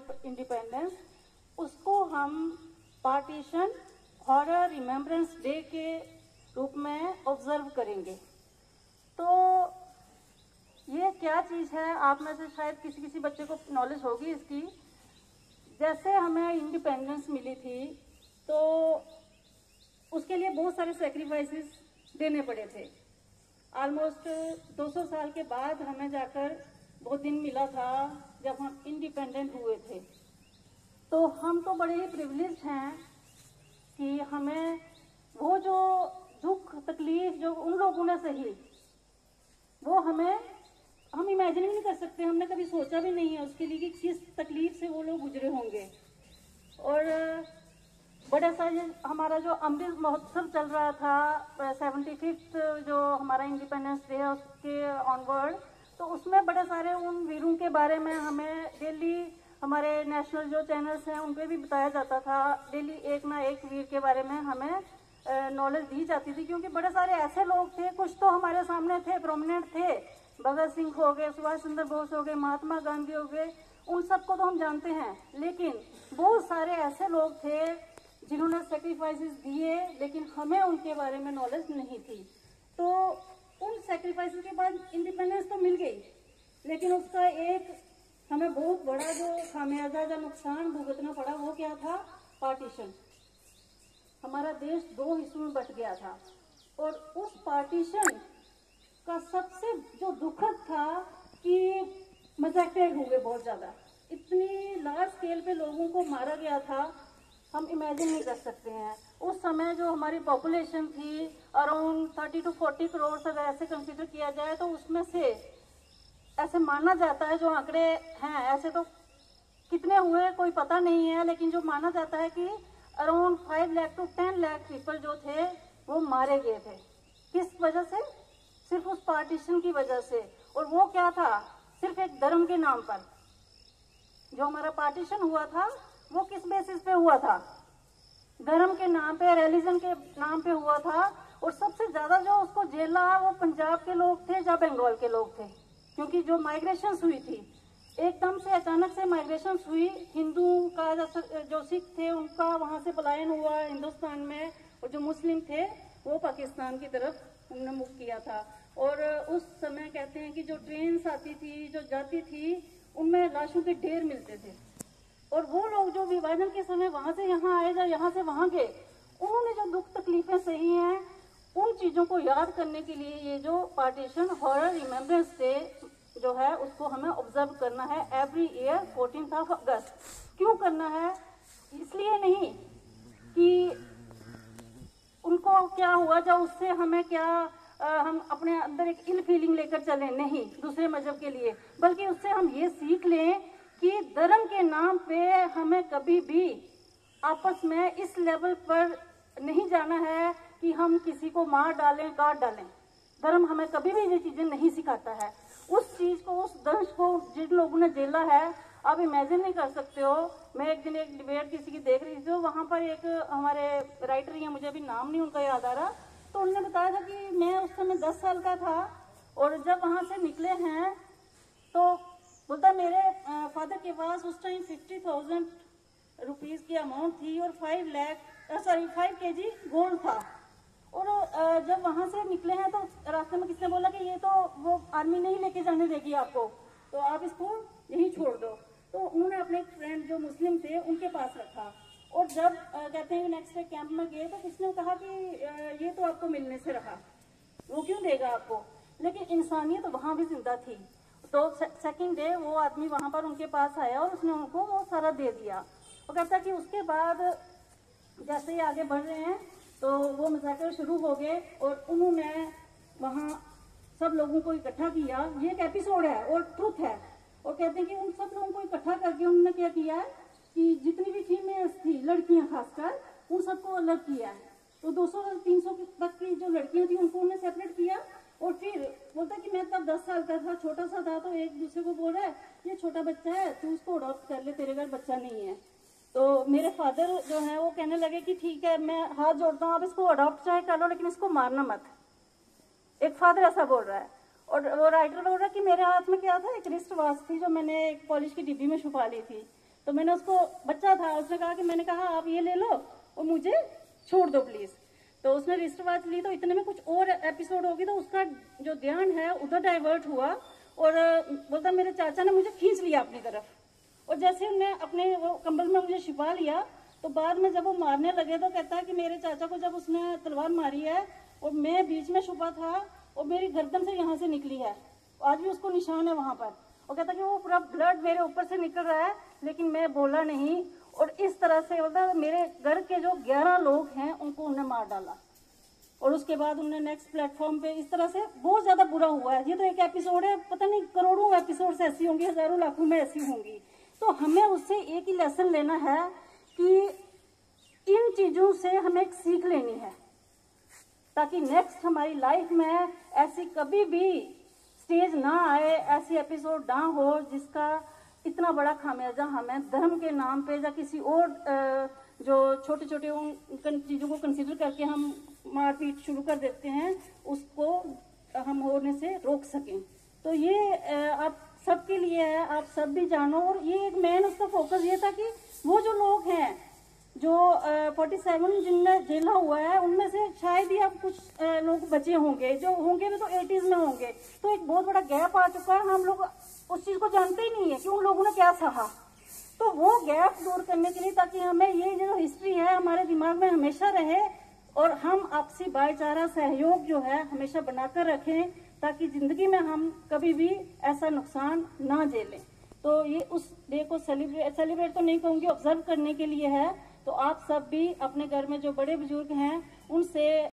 For independence उसको हम partition horror remembrance day के रूप में ऑब्ज़र्व करेंगे। तो ये क्या चीज़ है? आप में से शायद किसी किसी बच्चे को नॉलेज होगी इसकी। जैसे हमें इंडिपेंडेंस मिली थी तो उसके लिए बहुत सारे सेक्रीफाइसेस देने पड़े थे। ऑलमोस्ट 200 साल के बाद हमें जाकर वो दिन मिला था जब हम इंडिपेंडेंट हुए थे। तो हम तो बड़े ही प्रिविलेज हैं कि हमें वो जो दुख, तकलीफ़ जो उन लोगों ने सही, वो हमें, हम इमेजिन भी नहीं कर सकते। हमने कभी सोचा भी नहीं है उसके लिए कि किस तकलीफ़ से वो लोग गुजरे होंगे। और बड़ा सा हमारा जो अमृत महोत्सव चल रहा था सेवेंटी फिफ्थ जो हमारा इंडिपेंडेंस डे है, उसके ऑनवर्ड तो उसमें बड़े सारे उन वीरों के बारे में हमें डेली हमारे नेशनल जो चैनल्स हैं, उन पर भी बताया जाता था। डेली एक ना एक वीर के बारे में हमें नॉलेज दी जाती थी, क्योंकि बड़े सारे ऐसे लोग थे, कुछ तो हमारे सामने थे प्रोमिनेंट थे। भगत सिंह हो गए, सुभाष चंद्र बोस हो गए, महात्मा गांधी हो गए, उन सबको तो हम जानते हैं। लेकिन बहुत सारे ऐसे लोग थे जिन्होंने सेक्रीफाइसेस दिए, लेकिन हमें उनके बारे में नॉलेज नहीं थी। तो उन सेक्रीफाइसेस के बाद इंडिपेंडेंस तो मिल गई, लेकिन उसका एक हमें बहुत बड़ा जो खामियाजा या नुकसान भुगतना पड़ा, वो क्या था? पार्टीशन हमारा देश दो हिस्सों में बट गया था। और उस पार्टीशन का सबसे जो दुखद था कि मजेक्टेड हुए बहुत ज़्यादा। इतनी लार्ज स्केल पे लोगों को मारा गया था हम इमेजिन नहीं कर सकते हैं। उस समय जो हमारी पॉपुलेशन थी around thirty two forty crore अगर ऐसे कंसिडर किया जाए तो उसमें से ऐसे माना जाता है जो आंकड़े हैं, ऐसे तो कितने हुए कोई पता नहीं है, लेकिन जो माना जाता है कि around five lakh to ten lakh people जो थे, वो मारे गए थे। किस वजह से? सिर्फ़ उस पार्टीशन की वजह से। और वो क्या था? सिर्फ़ एक धर्म के नाम पर। जो हमारा पार्टीशन हुआ था वो किस बेसिस पे हुआ था? धर्म के नाम पे रिलीजन के नाम पे हुआ था और सबसे ज़्यादा जो उसको जेला वो पंजाब के लोग थे या बंगाल के लोग थे। क्योंकि जो माइग्रेशन हुई थी एकदम से अचानक से माइग्रेशन हुई। हिंदू का जो सिख थे, उनका वहाँ से पलायन हुआ हिंदुस्तान में और जो मुस्लिम थे, वो पाकिस्तान की तरफ़ उन्होंने मुख किया था। और उस समय कहते हैं कि जो ट्रेन आती थी, जो जाती थी, उनमें लाशों के ढेर मिलते थे। और वो लोग जो विभाजन के समय वहाँ से यहाँ आए या यहाँ से वहाँ गए उन्होंने जो दुख तकलीफें सही हैं उन चीज़ों को याद करने के लिए ये जो पार्टीशन हॉरर रिमेम्बरेंस डे जो है उसको हमें ऑब्ज़र्व करना है every year fourteen of August क्यों करना है? इसलिए नहीं कि उनको क्या हुआ जब उससे हमें क्या आ, हम अपने अंदर एक इल फीलिंग लेकर चले? नहीं दूसरे मज़हब के लिए। बल्कि उससे हम ये सीख लें कि धर्म के नाम पे हमें कभी भी आपस में इस लेवल पर नहीं जाना है कि हम किसी को मार डालें काट डालें। धर्म हमें कभी भी ये चीज़ें नहीं सिखाता है। उस चीज़ को, उस दंश को जिन लोगों ने जेला है, आप इमेजिन नहीं कर सकते हो। मैं एक दिन एक डिबेट किसी की देख रही थी तो वहाँ पर एक हमारे राइटर हैं मुझे अभी नाम नहीं उनका याद आ रहा तो उन्होंने बताया था कि मैं उस समय दस साल का था और जब वहाँ से निकले हैं तो बोलता, मेरे फादर के पास उस टाइम फिफ्टी थाउज़ेंड रुपीज़ की अमाउंट थी और फाइव लैख सॉरी फाइव के जी गोल्ड था। और जब वहाँ से निकले हैं तो रास्ते में किसने बोला कि ये तो वो आर्मी नहीं लेके जाने देगी आपको तो आप इसको यहीं छोड़ दो। तो उन्होंने अपने फ्रेंड जो मुस्लिम थे, उनके पास रखा। और जब कहते हैं नेक्स्ट डे कैंप में गए तो किसने कहा कि ये तो आपको मिलने से रहा। वो क्यों देगा आपको? लेकिन इंसानियत तो वहाँ भी ज़िंदा थी। तो सेकंड डे वो आदमी वहाँ पर उनके पास आया और उसने उनको वो सारा दे दिया। वो कहता कि उसके बाद जैसे ही आगे बढ़ रहे हैं तो वो मुजाकर शुरू हो गए और उन्होंने वहाँ सब लोगों को इकट्ठा किया। ये एक एपिसोड है और ट्रुथ है। और कहते हैं कि उन सब लोगों को इकट्ठा करके उन्होंने क्या किया है कि जितनी भी फीमेल्स थी, लड़कियाँ खासकर, उन सबको अलग किया है। तो 200 300 तक की जो लड़कियाँ थी उनको उन्होंने सेपरेट किया और फिर बोलता कि मैं तब दस साल का था छोटा सा था तो एक दूसरे को बोल रहा है ये छोटा बच्चा है, तू उसको अडॉप्ट कर ले, तेरे घर बच्चा नहीं है। तो मेरे फादर जो है, वो कहने लगे कि ठीक है, मैं हाथ जोड़ता हूँ, आप इसको अडॉप्ट चाहे कर लो, लेकिन इसको मारना मत। एक फादर ऐसा बोल रहा है। और वो राइटर बोल रहा है कि मेरे हाथ में क्या था? एक रिस्ट वाच थी जो मैंने एक पॉलिश की डिब्बी में छुपा ली थी। तो मैंने उसको, बच्चा था, उसने कहा कि मैंने कहा, आप ये ले लो और मुझे छोड़ दो प्लीज़ तो उसने रिस्ट वॉच ली तो इतने में कुछ और एपिसोड होगी तो उसका जो ध्यान है, उधर डाइवर्ट हुआ। और बोलता मेरे चाचा ने मुझे खींच लिया अपनी तरफ़। और जैसे उन्हें अपने वो कंबल में मुझे छिपा लिया तो बाद में जब वो मारने लगे तो कहता है कि मेरे चाचा को जब उसने तलवार मारी है, और मैं बीच में छुपा था, और मेरी गर्दन से यहाँ से निकली है। आज भी उसको निशान है वहाँ पर। और कहता कि वो पूरा ब्लड मेरे ऊपर से निकल रहा है, लेकिन मैं बोला नहीं। और इस तरह से मतलब मेरे घर के जो ग्यारह लोग हैं, उनको उन्हें मार डाला। और उसके बाद उन्होंने नेक्स्ट प्लेटफॉर्म पे इस तरह से बहुत ज़्यादा बुरा हुआ है। ये तो एक एपिसोड है, पता नहीं करोड़ों एपिसोड ऐसी होंगी, हज़ारों लाखों में ऐसी होंगी। तो हमें उससे एक ही लेसन लेना है कि इन चीज़ों से हमें एक सीख लेनी है, ताकि नेक्स्ट हमारी लाइफ में ऐसी कभी भी स्टेज ना आए, ऐसी एपिसोड ना हो जिसका इतना बड़ा खामियाजा हमें धर्म के नाम पे या किसी और जो छोटे छोटे उन चीज़ों को कंसिडर करके हम मारपीट शुरू कर देते हैं, उसको हम होने से रोक सकें। तो ये आप सबके लिए है, आप सब भी जानो और ये एक मेन उसका फोकस ये था कि वो जो लोग हैं जो फोर्टी सेवन जिनमें झेला हुआ है, उनमें से शायद ही अब कुछ लोग बचे होंगे। जो होंगे भी तो एटीज में होंगे। तो एक बहुत बड़ा गैप आ चुका है। हम लोग उस चीज़ को जानते ही नहीं है कि उन लोगों ने क्या सहा। तो वो गैप दूर करने के लिए ताकि हमें ये जो हिस्ट्री है, हमारे दिमाग में हमेशा रहे और हम आपसी भाईचारा, सहयोग जो है, हमेशा बनाकर रखें ताकि ज़िंदगी में हम कभी भी ऐसा नुकसान ना झेलें। तो ये उस डे को सेलिब्रेट सेलिब्रेट तो नहीं कहूँगी ऑब्ज़र्व करने के लिए है। तो आप सब भी अपने घर में जो बड़े बुज़ुर्ग हैं उनसे